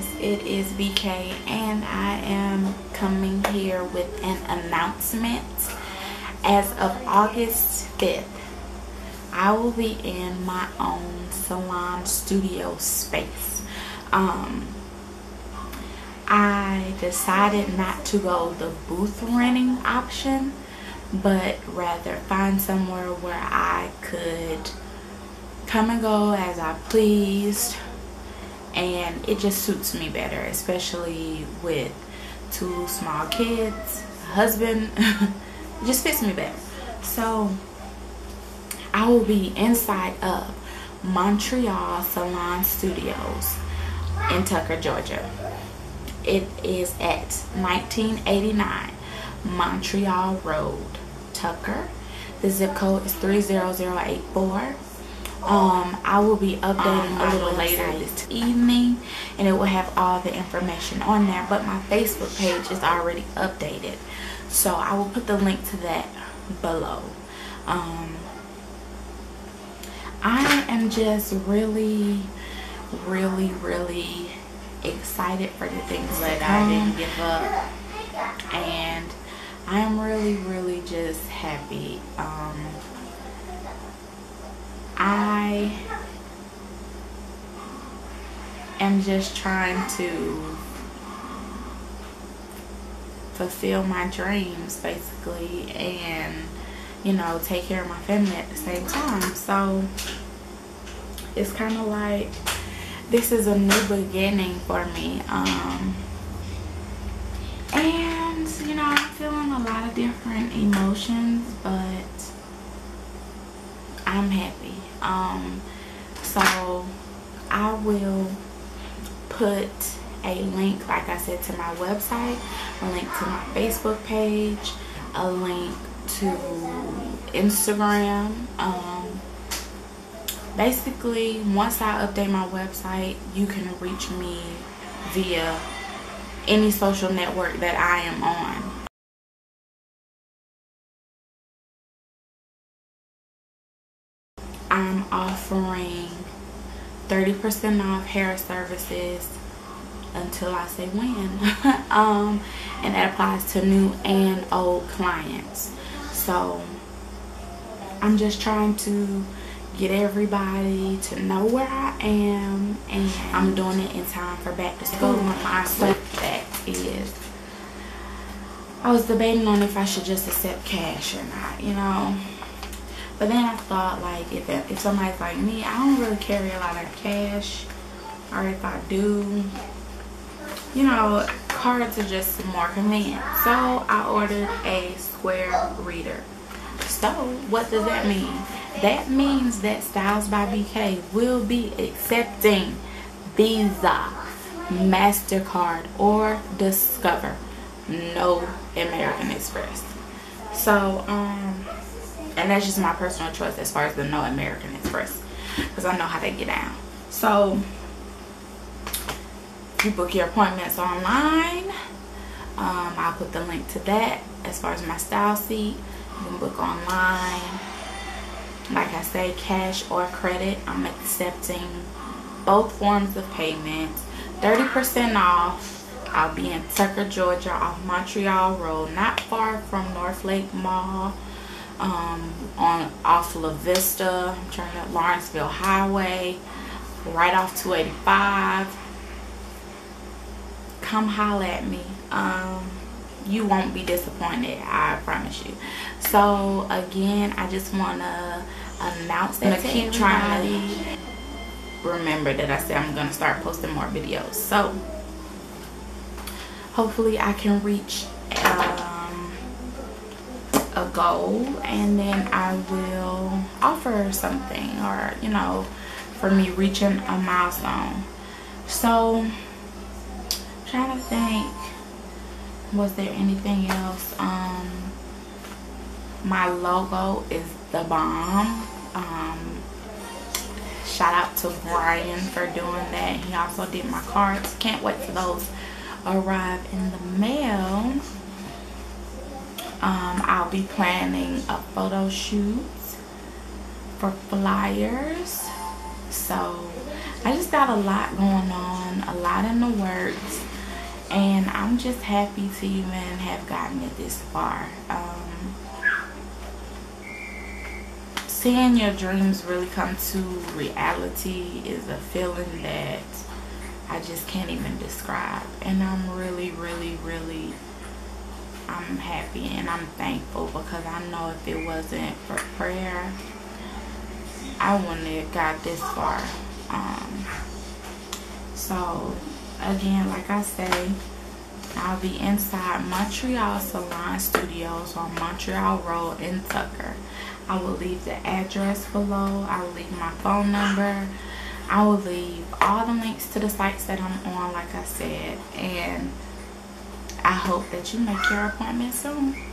guys it is BK and I am coming here with an announcement. As of August 5th I will be in my own salon studio space. Um, I decided not to go the booth renting option but rather find somewhere where I could come and go as I pleased and it just suits me better especially with two small kids husband it just fits me better. So I will be inside of Montreal Salon Studios in Tucker Georgia. It is at 1989 Montreal Road Tucker. The zip code is 30084 um, I will be updating a little later this evening and it will have all the information on there but my Facebook page is already updated. So I will put the link to that below. Um, I am just really really really excited for the things that I didn't give up. And I am really really just happy. Um, I am just trying to fulfill my dreams basically and you know take care of my family at the same time. So it's kind of like this is a new beginning for me um, and you know I'm feeling a lot of different emotions but I'm happy um so i will put a link like i said to my website a link to my facebook page a link to instagram. Um basically once i update my website you can reach me via any social network that i am on I'm offering 30% off hair services until I say when. um, and that applies to new and old clients. So I'm just trying to get everybody to know where I am and I'm doing it in time for back to school. My stuff that is I was debating on if I should just accept cash or not, you know. But then I thought like if, if somebody's like me, I don't really carry a lot of cash. Or if I do, you know, cards are just more convenient. So I ordered a square reader. So what does that mean? That means that Styles by BK will be accepting Visa, MasterCard, or Discover. No American Express. So, um, and that's just my personal choice as far as the no American Express because I know how they get down. So you book your appointments online. Um, I'll put the link to that as far as my Styleseat. You can book online. Like I say cash or credit I'm accepting both forms of payment 30% off. I'll be in Tucker Georgia off Montreal Road not far from Northlake Mall um, on off La Vista, I'm trying to Lawrenceville Highway, right off 285. Come holla at me. Um, you won't be disappointed, I promise you. So again, I just want to announce that to keep trying to remember that I said I'm going to start posting more videos. So hopefully I can reach a goal and then I will offer something or you know for me reaching a milestone. So trying to think was there anything else? Um my logo is the bomb. Um shout out to Brian for doing that. He also did my cards. Can't wait for those arrive in the mail um, I'll be planning a photo shoot for flyers. So I just got a lot going on, a lot in the works, and I'm just happy to even have gotten it this far. Um, seeing your dreams really come to reality is a feeling that I just can't even describe. And I'm really, really, really, I'm happy and I'm thankful because I know if it wasn't for prayer, I wouldn't have got this far. Um, so, again, like I say, I'll be inside Montreal Salon Studios on Montreal Road in Tucker. I will leave the address below. I will leave my phone number. I will leave all the links to the sites that I'm on, like I said. And I hope that you make your appointment soon.